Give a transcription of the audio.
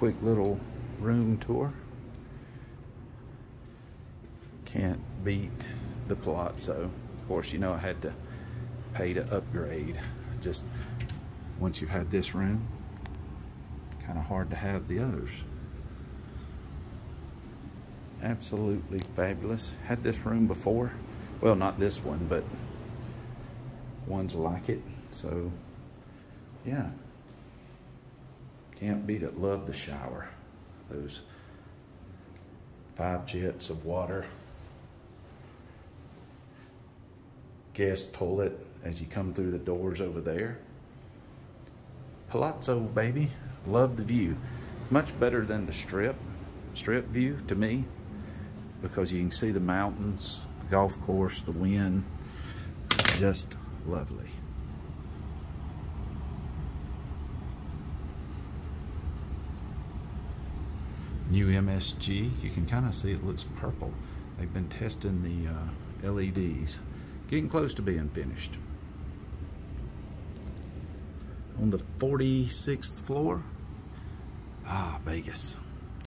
quick little room tour. Can't beat the Palazzo. Of course, you know I had to pay to upgrade. Just once you've had this room, kind of hard to have the others. Absolutely fabulous. Had this room before. Well, not this one, but ones like it. So, yeah. Can't beat it. Love the shower. Those five jets of water. Guest toilet as you come through the doors over there. Palazzo, baby. Love the view. Much better than the strip, strip view to me, because you can see the mountains, the golf course, the Wynn. Just lovely. New MSG, you can kind of see it looks purple. They've been testing the uh, LEDs. Getting close to being finished. On the 46th floor, ah, Vegas.